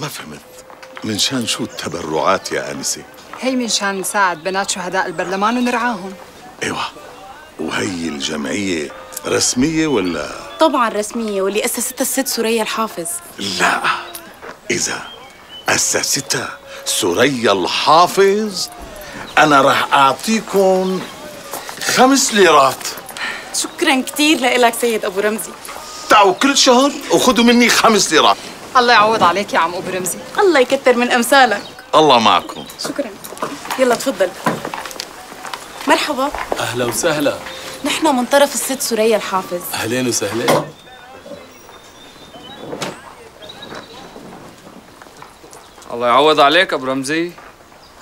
ما فهمت. من شان شو التبرعات يا آنسة؟ هي من شان نساعد بنات شهداء البرلمان ونرعاهم. إيوه. وهي الجمعية رسمية ولا؟ طبعا رسمية واللي أسستها الست سوريا الحافظ. لا. إذا أسستها سوريا الحافظ أنا راح أعطيكم خمس ليرات. شكرا كثير لك سيد أبو رمزي. تعوا كل شهر وخذوا مني خمس ليرات. الله يعوض عليك يا عم أبو رمزي. الله يكتر من أمثالك. الله معكم. شكرا. يلا تفضل. مرحبا. أهلا وسهلا. نحن من طرف الست سوريا الحافظ. أهلين وسهلين. الله يعوض عليك أبو رمزي.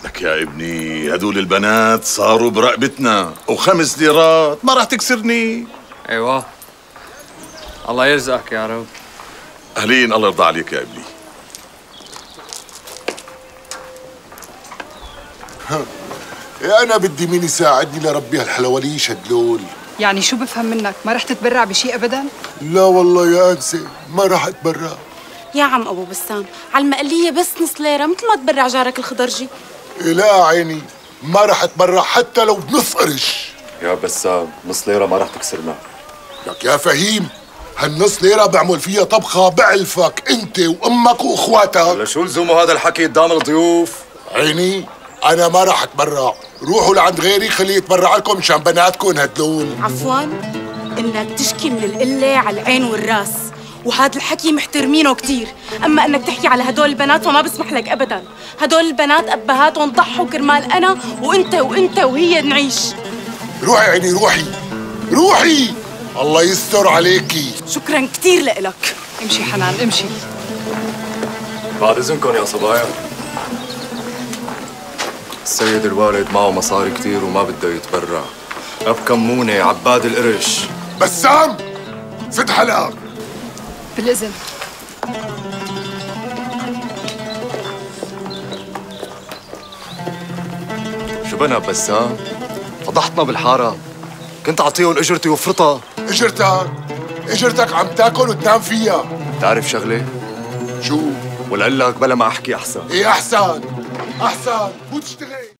لك يا ابني هدول البنات صاروا برقبتنا وخمس ليرات ما راح تكسرني. أيوه. الله يرزقك يا رب. أهلين الله يرضى عليك يا ابني إيه أنا بدي مين يساعدني لربي هالحلوانيش هدلول يعني شو بفهم منك؟ ما رح تتبرع بشيء ابدا؟ لا والله يا أنسة ما راح أتبرع. يا عم أبو بسام على المقلية بس نص ليرة مثل ما تبرع جارك الخضرجي. إيه لا عيني ما راح أتبرع حتى لو بنص قرش يا بسام نص ليرة ما راح تكسرنا لك يا فهيم هالنص ليرة بعمل فيها؟ طبخة بعلفك أنت وأمك وأخواتك. لشو لزومه هذا الحكي قدام الضيوف؟ عيني أنا ما راح أتبرع. روحوا لعند غيري خليه يتبرع لكم مشان بناتكم هدلول عفوا إنك تشكي من القلة على العين والرأس. وهذا الحكي محترمينه كتير. أما إنك تحكي على هدول البنات فما بسمح لك أبدا. هدول البنات أبهاتهم ضحوا كرمال أنا وأنت وأنت وهي نعيش. روحي عيني روحي روحي! الله يستر عليكي. شكرا كتير لإلك. امشي حنان امشي. بعد إذنكم يا صبايا. السيد الوالد معه مصاري كتير وما بده يتبرع. بكمونة عباد القرش. بسام ست حلقك بالإذن. شو بنا بسام؟ فضحتنا بالحارة. كنت أعطيهم أجرتي وفرطة. اجرتك اجرتك عم تاكل وتنام فيها تعرف شغلة؟ شو؟ ولا لك بلا ما أحكي أحسن. إيه أحسن؟ أحسن. فوت اشتغل.